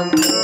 Ram.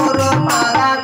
Oh, my God.